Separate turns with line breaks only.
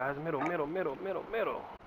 Guys, middle, middle, middle, middle, middle.